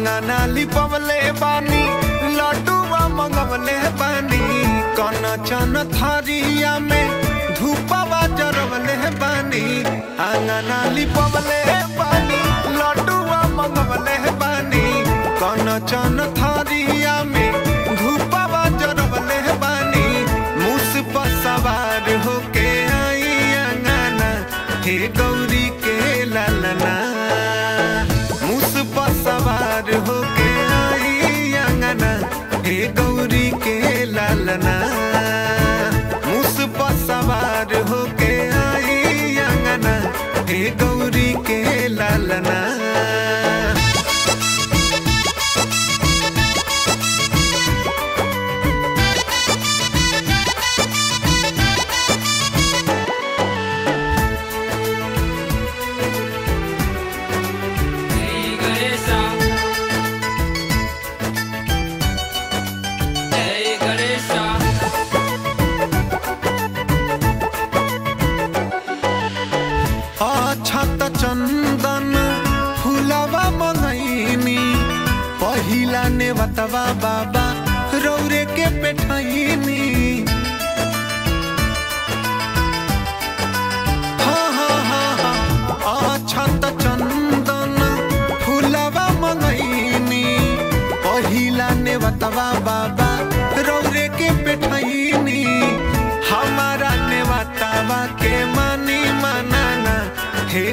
कंगना लिपवले बानी लडुआ मंगवले बानी कौना चन थारिया में धूपवा जरवले बानी अंगना लिपवले लालना मंगैनी पहिला नेवतवा बाबा, रौरे के मंगैनी पहिला नेवतवा बाबा, रौरे के पेठैनी हमारा नेवतवा के मानी मानाना, हे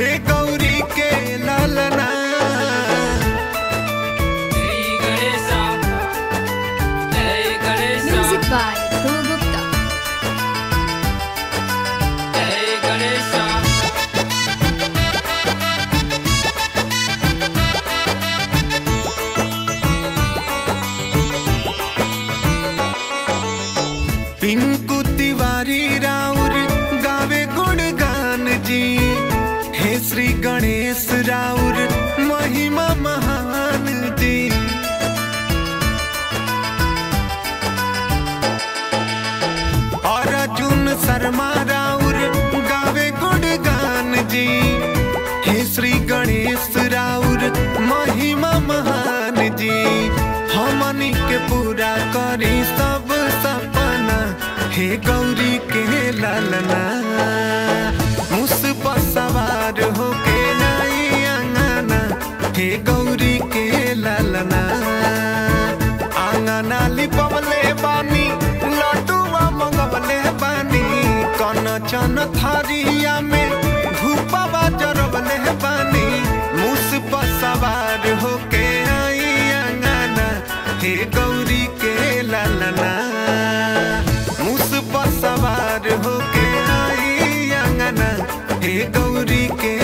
हे हमनी के पूरा करी सब सपना। हे गौरी के लालना मुस पर सवार होके आई अंगना हे गौरी के लालना, आंगना लिपवले बानी लड्डुआ मंगवले बानी। कन चन थारिया गौरी के लालना। मुस पर सवार होके आई अंगना। हे गौरी के